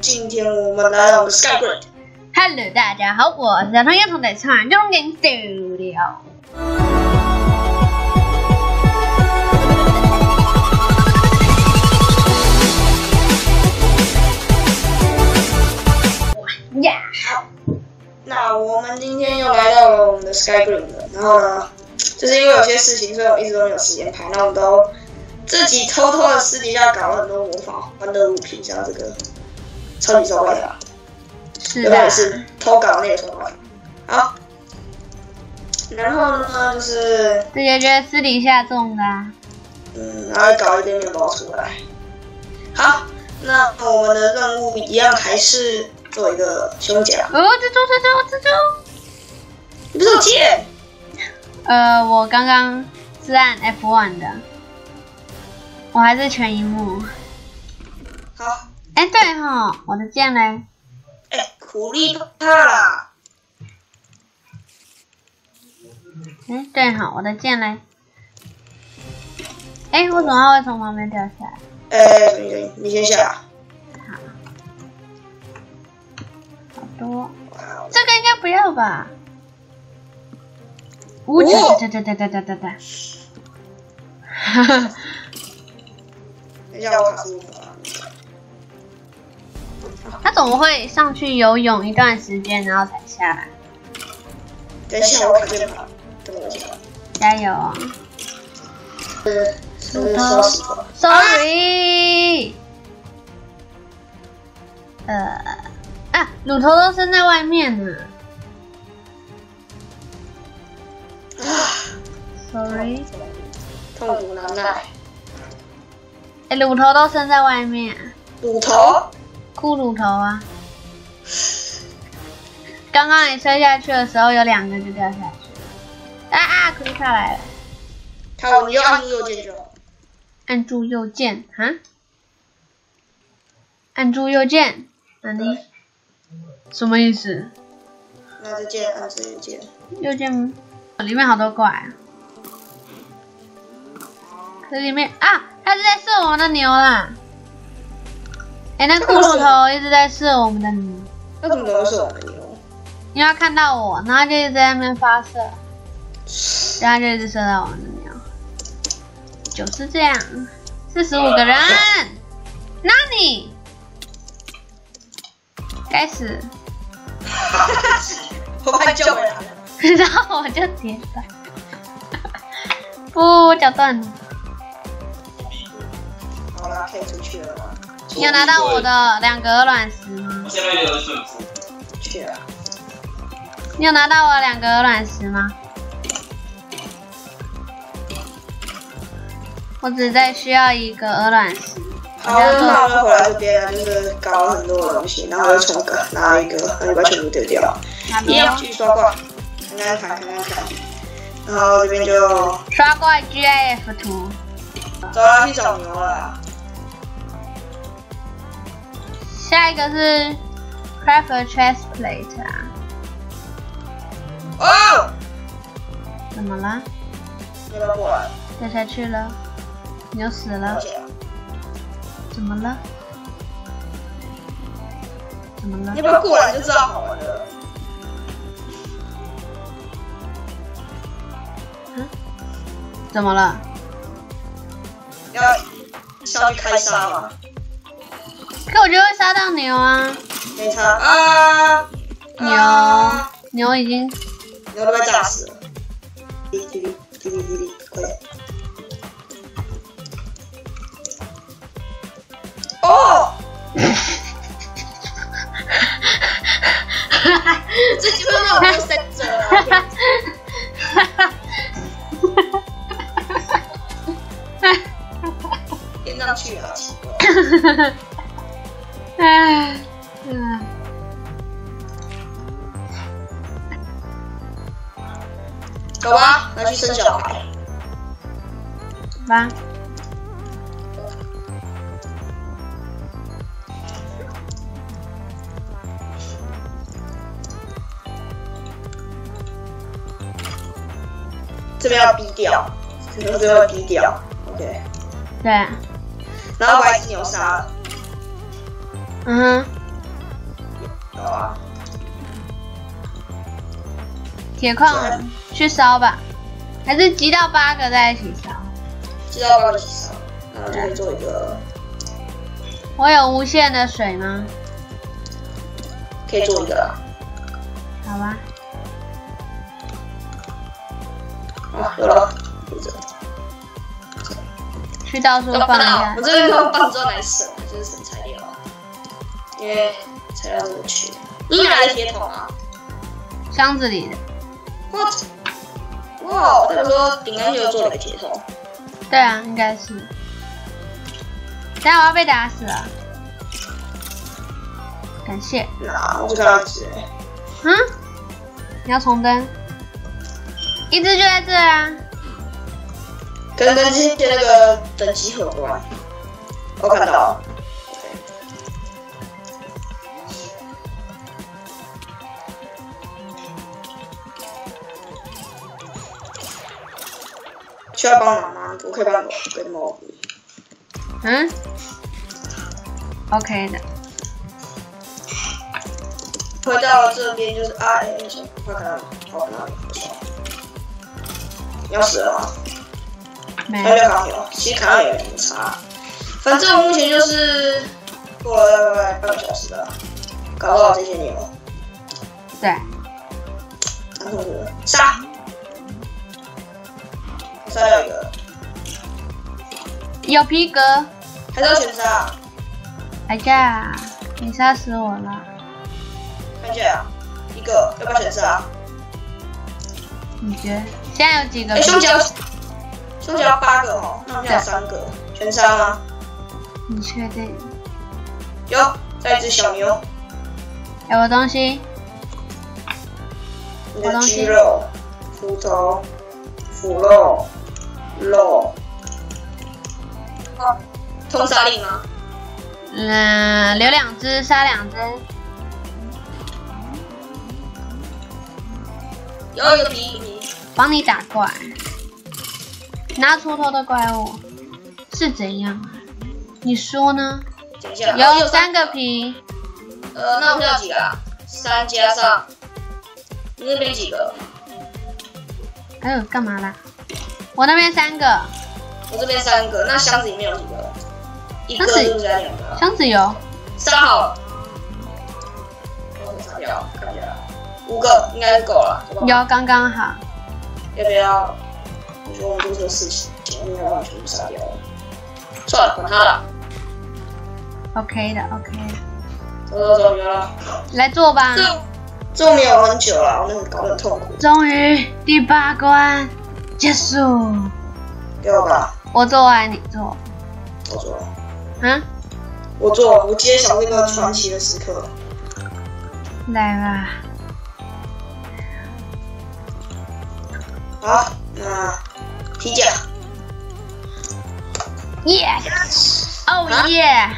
今天我们来到我们 Sky Grid。Hello，大家好，我是小朋友同在唱中间 Studio。呀，那我们今天又来到了我们的 Sky Grid 了。然后呢，就是因为有些事情，所以我一直都没有时间拍。那我们都自己偷偷的私底下搞了很多魔法欢乐物品，像这个超级手怪塔，是的是偷搞那个手怪？好。然后呢，就是这些就是私底下种的、啊。嗯，然后搞一点面包出来。好，那我们的任务一样还是做一个胸甲。哦，蜘蛛，蜘蛛，蜘蛛。你不是有剑？呃，我刚刚是按 F1 的，我还是全荧幕。哎，对哈，我的剑嘞！哎，苦力怕了！哎，对哈，我的剑嘞！哎，我怎么会从旁边掉下来？哎，你先下啊。好。好多。这个应该不要吧？五级，哒哒哒哒哒哒哒。哈哈。等一下，我。它怎么会上去游泳一段时间，然后才下来？等一下我卡键盘，等我一下。加油啊是是烧死吧？！Sorry。呃啊，乳头都伸在外面呢。啊，Sorry。痛苦难耐。哎，乳头都伸在外面，乳头。骷髅头啊。刚刚你摔下去的时候，有两个就掉下去。啊啊！可是下来了。好，你又按住右键就好。按住右键，哈？按住右键，那你什么意思？那这键按住右键。右键里面好多怪啊！这里面啊，它是在射我们的牛啦！哎、那骷髅头一直在射我们的牛，那怎么能射我们牛？因为他看到我，然后就一直在那边发射，然后就一直射到我们的牛，就是这样。四十五个人，那你该死！我把你救回来了。然后我就跌倒，不，我脚断了。好了，可以出去了吗？你有拿到我的两个鹅卵石吗？现在有顺服，去了。你有拿到我两个鹅卵石吗？我只在需要一个鹅卵石。好，那我们回来这边啊，就是搞了很多东西，然后又重搞拿一个，然后就把全部丢掉。一那边样继续刷怪，看看看，看看看。然后这边就刷怪 GIF 图，找他去找牛了。下一个是 craft a chest plate 啊？哦，怎么了？掉下去了，你要死了怎么了？怎么了你？不要过来就知道了。怎么了？要上去开杀吗？可我就会杀到牛啊！没差啊！牛啊牛已经牛都被炸死了。滴滴滴滴滴滴滴，快点！哦！这基本 上没有三折啊！天上去了，奇怪。唉，嗯，走吧，拿去生小孩。吧，这边要低调，这边这边要低调，OK。对，然后把一只牛杀了，嗯哼，好啊，铁矿去烧吧，还是集到八个在一起烧？集到八个一起烧，然后就可以做一个，我有无限的水吗？可以做一个啦。好吧，啊，有了，有这个。去到处要放一下我。这边放棒之后来省，就是因为材料真的缺。你哪来的铁桶啊？箱子里的，我哇，他说饼干就做了个铁桶，对啊，应该是。等下我要被打死了，感谢。那我就看到纸，嗯，你要重登，一只就在这啊。跟今天那个等级有关。我看到要帮忙吗？我可以帮我跟猫。嗯，OK 的。回到这边就是啊，哎，没事，快看到了，好看到了，不错。你要死了吗？没有看到，其实看到也没什么差。反正我目前就是过了大概半个小时了，搞不好这些牛，对，然后杀，杀有皮革。还是要全杀？哎呀，你杀死我了！看见啊，一个，要不要全杀？你觉得现在有几个哎，？胸甲，胸甲要八个哦，那我们现在有三个，全杀吗？你确定？有，再一只小牛，有个东西，你的鸡肉、骨头、腐肉、肉。哦，通杀令吗？嗯，留两只，杀两只。有一个皮帮你打怪，拿出头的怪物是怎样啊？你说呢？等一下，有三个。皮，呃，那我们要几个啊？三加上，你那边几个？还有，干嘛啦？我那边三个，我这边三个，那箱子里面有几个？一个是两个？箱子有，杀好了。我杀掉，看起来五个应该是够了。好不好有刚刚好。要不要？我觉得我们做这个事情，应该把全部杀掉了。算了，管他了。OK 的，OK 的，走走走，有了。来做吧。这这没有很久了，我那个搞得很痛苦。终于第八关结束，给我吧，我做完你做，我做，嗯，我做，我揭晓那个传奇的时刻。来吧。好，那皮甲，耶！哦啊耶！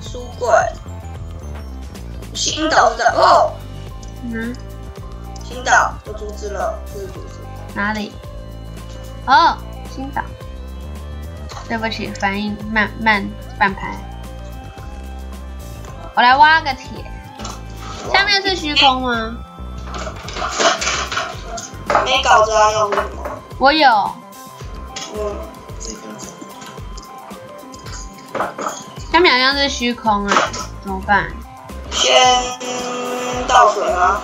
书柜，新岛的哦，嗯，新岛有竹子了，不是竹子。哪里？哦，新岛。对不起，反应慢慢半拍。我来挖个铁，下面是虚空吗？没稿子啊，要问什么？我有，嗯，下面好像是虚空啊，怎么办？先倒水啊？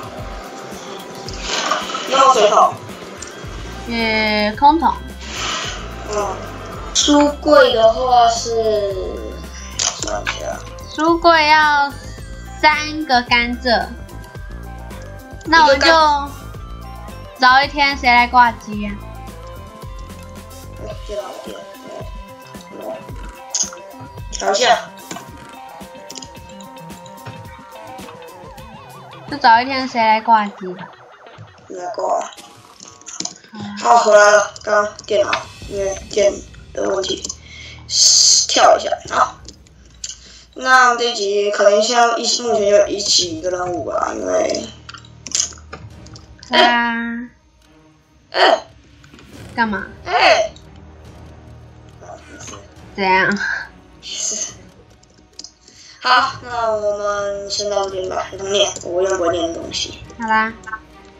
用水桶。呃，空桶，嗯，书柜的话是，算一下，书柜要三个甘蔗，那我就早一天谁来挂机呀、哎接到了，接到了，调一下，就早一天谁来挂机吧。应该够了。好，回来了，刚刚电脑因为电的问题跳一下，好。那这一集可能先一目前就一起一个任务吧，因为，啊，哎干嘛？哎，啊没事怎样？好，那我们先到这边吧。不念，我又不会念东西。好啦，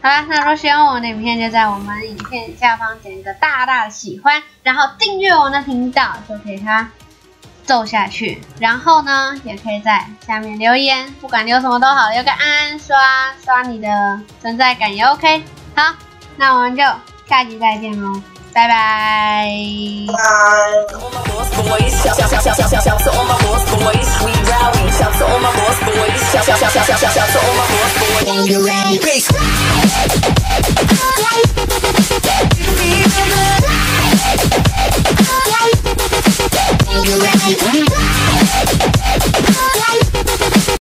好啦，那如果喜欢我们的影片，就在我们影片下方点一个大大的喜欢，然后订阅我们的频道，就可以它走下去。然后呢，也可以在下面留言，不管留什么都好，留个安，刷刷你的存在感也 OK。好，那我们就下集再见喽，拜拜。Shout to all my boss boys. Shout, shout, shout, shout, shout, shout to all my boss boys. And you're ready. Bass. You're ready.